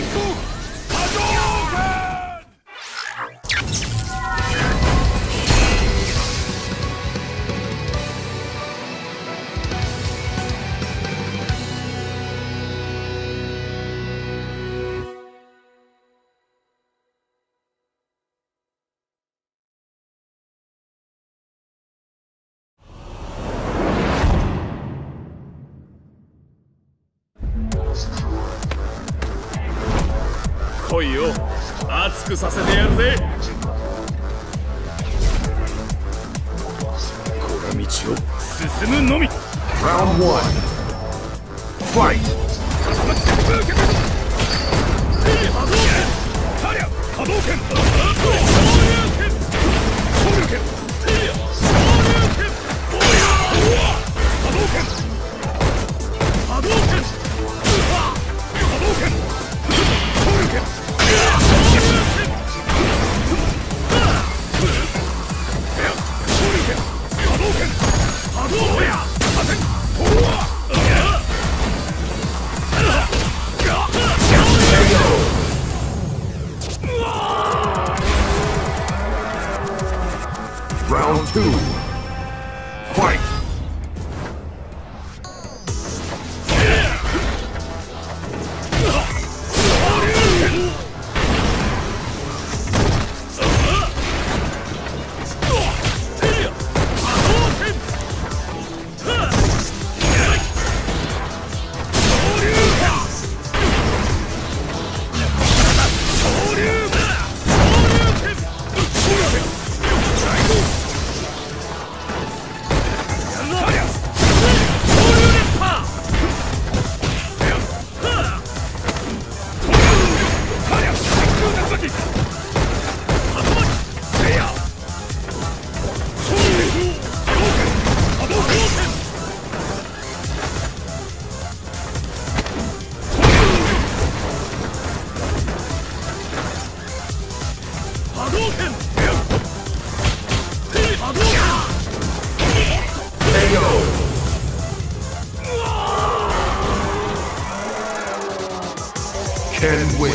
Cool. 来いよ熱くさせてやるぜ。この道を進むのみ。1 round two. can win.